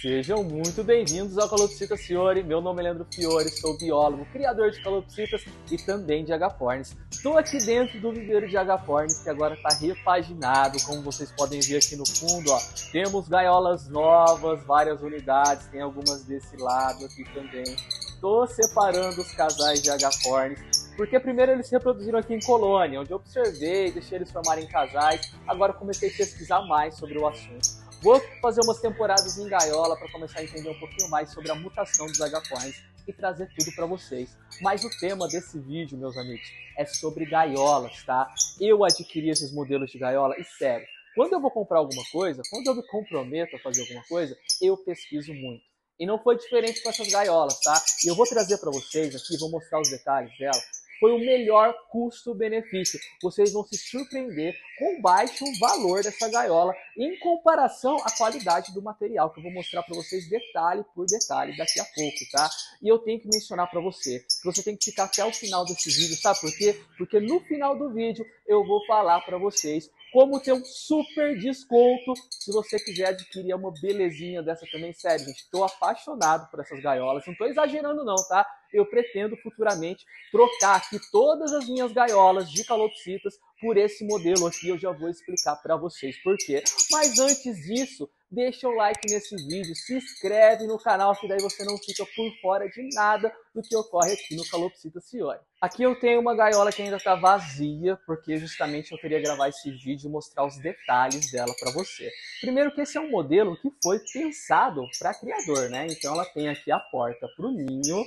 Sejam muito bem-vindos ao Calopsita Fiore. Meu nome é Leandro Fiore, sou biólogo, criador de calopsitas e também de agapornis. Estou aqui dentro do viveiro de agapornis que agora está repaginado, como vocês podem ver aqui no fundo. Ó. Temos gaiolas novas, várias unidades, tem algumas desse lado aqui também. Estou separando os casais de agapornis porque primeiro eles se reproduziram aqui em colônia, onde eu observei, deixei eles formarem casais. Agora comecei a pesquisar mais sobre o assunto. Vou fazer umas temporadas em gaiola para começar a entender um pouquinho mais sobre a mutação dos agapornis e trazer tudo para vocês. Mas o tema desse vídeo, meus amigos, é sobre gaiolas, tá? Eu adquiri esses modelos de gaiola e sério, quando eu vou comprar alguma coisa, quando eu me comprometo a fazer alguma coisa, eu pesquiso muito. E não foi diferente com essas gaiolas, tá? E eu vou trazer para vocês aqui, vou mostrar os detalhes dela, foi o melhor custo-benefício. Vocês vão se surpreender com o baixo valor dessa gaiola em comparação à qualidade do material, que eu vou mostrar para vocês detalhe por detalhe daqui a pouco, tá? E eu tenho que mencionar para você que você tem que ficar até o final desse vídeo, sabe por quê? Porque no final do vídeo eu vou falar para vocês como ter um super desconto se você quiser adquirir uma belezinha dessa também. Sério, gente, estou apaixonado por essas gaiolas. Não estou exagerando não, tá? Eu pretendo futuramente trocar aqui todas as minhas gaiolas de calopsitas por esse modelo aqui. Eu já vou explicar para vocês por quê. Mas antes disso, deixa o like nesse vídeo, se inscreve no canal, que daí você não fica por fora de nada do que ocorre aqui no Calopsita Ciori. Aqui eu tenho uma gaiola que ainda está vazia, porque justamente eu queria gravar esse vídeo e mostrar os detalhes dela para você. Primeiro que esse é um modelo que foi pensado para criador, né? Então ela tem aqui a porta para o ninho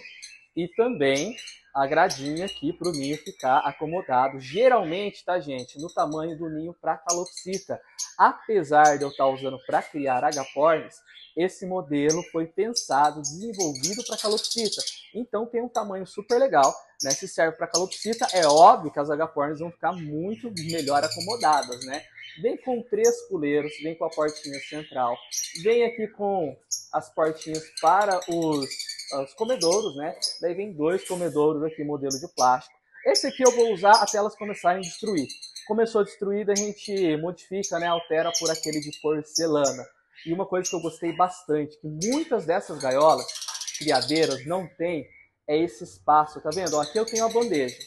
e também a gradinha aqui para o ninho ficar acomodado. Geralmente, tá, gente, no tamanho do ninho para calopsita. Apesar de eu estar tá usando para criar agapornis, esse modelo foi pensado, desenvolvido para calopsita. Então tem um tamanho super legal, né? Se serve para calopsita, é óbvio que as agapornis vão ficar muito melhor acomodadas, né? Vem com três puleiros, vem com a portinha central, vem aqui com as portinhas para os os comedouros, né? Daí vem dois comedouros aqui, modelo de plástico. Esse aqui eu vou usar até elas começarem a destruir. Começou a destruir, a gente modifica, né? Altera por aquele de porcelana. E uma coisa que eu gostei bastante, que muitas dessas gaiolas, criadeiras, não tem, é esse espaço, tá vendo? Aqui eu tenho a bandeja,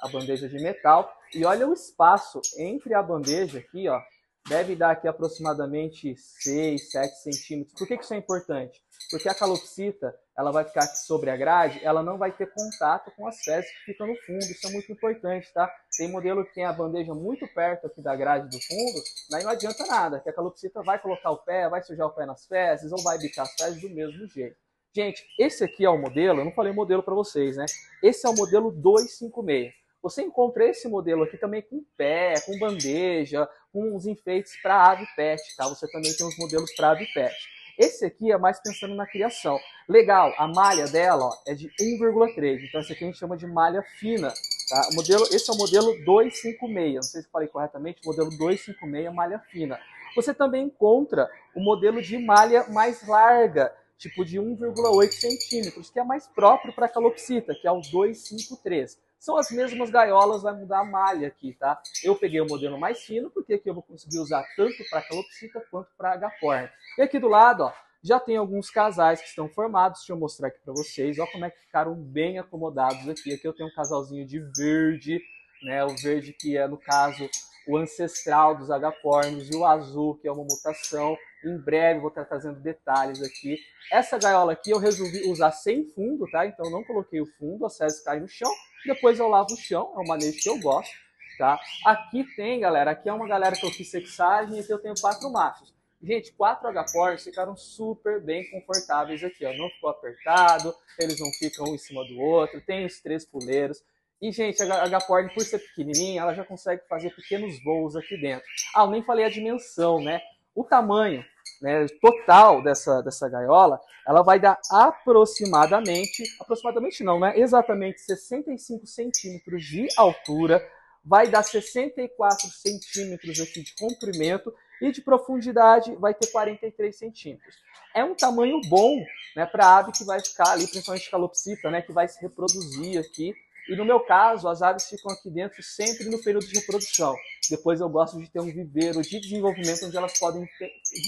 a bandeja de metal, e olha o espaço entre a bandeja aqui, ó, deve dar aqui aproximadamente 6, 7 centímetros. Por que, que isso é importante? Porque a calopsita, ela vai ficar aqui sobre a grade, ela não vai ter contato com as fezes que ficam no fundo. Isso é muito importante, tá? Tem modelo que tem a bandeja muito perto aqui da grade do fundo, daí não adianta nada, que a calopsita vai colocar o pé, vai sujar o pé nas fezes ou vai bicar as fezes do mesmo jeito. Gente, esse aqui é o modelo, eu não falei modelo para vocês, né? Esse é o modelo 256. Você encontra esse modelo aqui também com pé, com bandeja, com os enfeites para ave pet, tá? Você também tem os modelos para ave pet. Esse aqui é mais pensando na criação. Legal, a malha dela ó, é de 1,3, então esse aqui a gente chama de malha fina. Tá? O modelo, esse é o modelo 256, não sei se falei corretamente, modelo 256 malha fina. Você também encontra o modelo de malha mais larga, tipo de 1,8 centímetros, que é mais próprio para calopsita, que é o 253. São as mesmas gaiolas, vai mudar a malha aqui, tá? Eu peguei o modelo mais fino, porque aqui eu vou conseguir usar tanto para calopsita quanto para agaporn. E aqui do lado, ó, já tem alguns casais que estão formados, deixa eu mostrar aqui para vocês, ó como é que ficaram bem acomodados aqui. Aqui eu tenho um casalzinho de verde, né, o verde que é, no caso, o ancestral dos agapornis, e o azul, que é uma mutação. Em breve vou estar trazendo detalhes aqui. Essa gaiola aqui eu resolvi usar sem fundo, tá? Então não coloquei o fundo, a fezes caem no chão. Depois eu lavo o chão, é um manejo que eu gosto, tá? Aqui tem, galera, aqui é uma galera que eu fiz sexagem e aqui eu tenho quatro machos. Gente, quatro H-Pores ficaram super bem confortáveis aqui, ó. Não ficou apertado, eles não ficam um em cima do outro, tem os três puleiros. E, gente, a H-Porn, por ser pequenininha, ela já consegue fazer pequenos voos aqui dentro. Ah, eu nem falei a dimensão, né? O tamanho né, total dessa, dessa gaiola, ela vai dar aproximadamente, aproximadamente não, né? Exatamente 65 centímetros de altura, vai dar 64 centímetros aqui de comprimento e de profundidade vai ter 43 centímetros. É um tamanho bom né, para a ave que vai ficar ali, principalmente calopsita, né, que vai se reproduzir aqui. E no meu caso, as aves ficam aqui dentro sempre no período de reprodução. Depois eu gosto de ter um viveiro de desenvolvimento onde elas podem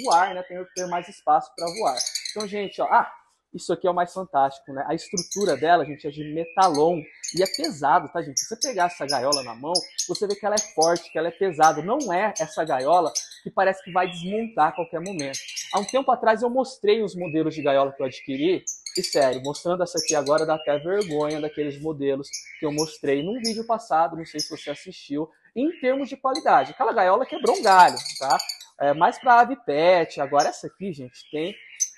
voar, né, ter, ter mais espaço para voar. Então, gente, ó, ah, isso aqui é o mais fantástico, né? A estrutura dela, gente, é de metalon e é pesado, tá, gente? Se você pegar essa gaiola na mão, você vê que ela é forte, que ela é pesada. Não é essa gaiola que parece que vai desmontar a qualquer momento. Há um tempo atrás eu mostrei os modelos de gaiola que eu adquiri e sério, mostrando essa aqui agora dá até vergonha daqueles modelos que eu mostrei num vídeo passado, não sei se você assistiu, em termos de qualidade. Aquela gaiola quebrou um galho, tá? É mais para ave pet. Agora essa aqui, gente, tem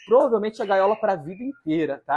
provavelmente a gaiola para a vida inteira, tá?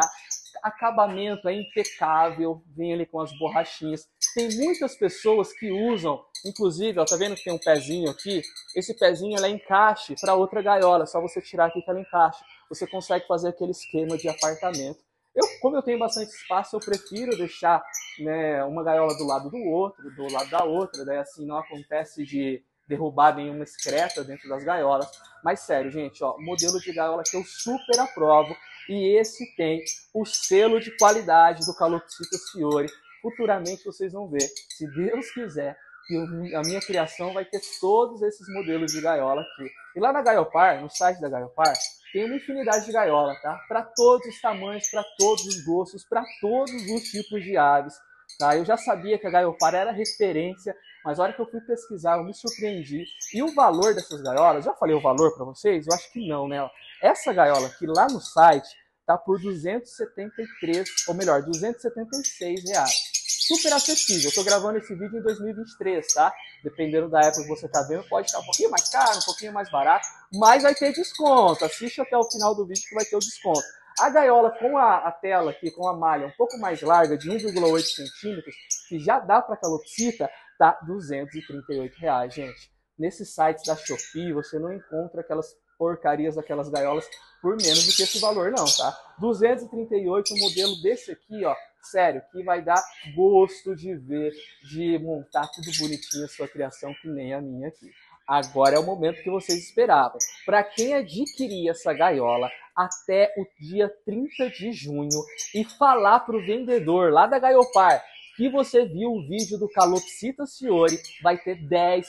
Acabamento é impecável, vem ali com as borrachinhas. Tem muitas pessoas que usam, inclusive, ó, tá vendo que tem um pezinho aqui? Esse pezinho ela é encaixe para outra gaiola, só você tirar aqui que ela encaixa. Você consegue fazer aquele esquema de apartamento. Eu, como eu tenho bastante espaço, eu prefiro deixar né, uma gaiola do lado do outro, do lado da outra, daí assim não acontece de derrubar nenhuma excreta dentro das gaiolas. Mas sério, gente, ó, modelo de gaiola que eu super aprovo e esse tem o selo de qualidade do Calopsitas Fiore. Futuramente vocês vão ver, se Deus quiser, que a minha criação vai ter todos esses modelos de gaiola aqui. E lá na Gaiopar, no site da Gaiopar, tem uma infinidade de gaiola, tá? Para todos os tamanhos, para todos os gostos, para todos os tipos de aves. Tá? Eu já sabia que a Gaiopar era referência, mas a hora que eu fui pesquisar, eu me surpreendi. E o valor dessas gaiolas, já falei o valor para vocês? Eu acho que não, né? Essa gaiola aqui lá no site tá por 273, ou melhor, 276 reais super acessível. Eu tô gravando esse vídeo em 2023, tá? Dependendo da época que você tá vendo, pode estar um pouquinho mais caro, um pouquinho mais barato, mas vai ter desconto. Assiste até o final do vídeo que vai ter o desconto. A gaiola com a, a tela aqui, com a malha um pouco mais larga, de 1,8 centímetros, que já dá para calopsita, tá 238 reais, gente. Nesses sites da Shopee, você não encontra aquelas porcarias daquelas gaiolas por menos do que esse valor, não, tá? 238, o modelo desse aqui, ó, sério, que vai dar gosto de ver, de montar tudo bonitinho a sua criação, que nem a minha aqui. Agora é o momento que vocês esperavam. Para quem adquirir essa gaiola até o dia 30 de junho e falar para o vendedor lá da Gaiopar que você viu o vídeo do Calopsita Fiore, vai ter 10%,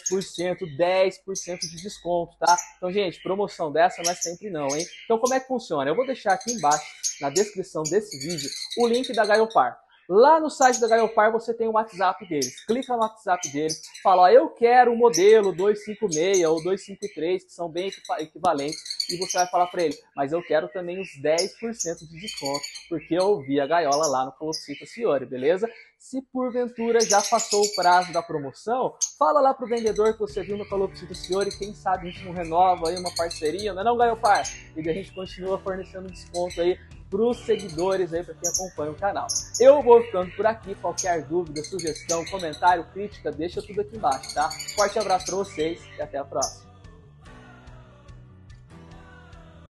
10% de desconto, tá? Então, gente, promoção dessa não é sempre não, hein? Então, como é que funciona? Eu vou deixar aqui embaixo, na descrição desse vídeo, o link da Gaiopar. Lá no site da Gaiopar você tem o WhatsApp deles. Clica no WhatsApp deles, fala, ó, eu quero o modelo 256 ou 253, que são bem equivalentes, e você vai falar para ele, mas eu quero também os 10% de desconto, porque eu vi a gaiola lá no Colocito Fiore, beleza? Se porventura já passou o prazo da promoção, fala lá pro vendedor que você viu no Calopsito Fiore, quem sabe a gente não renova aí uma parceria, não é não, Gaiopar? E a gente continua fornecendo desconto aí para os seguidores aí, para quem acompanha o canal. Eu vou ficando por aqui. Qualquer dúvida, sugestão, comentário, crítica, deixa tudo aqui embaixo, tá? Forte abraço para vocês e até a próxima.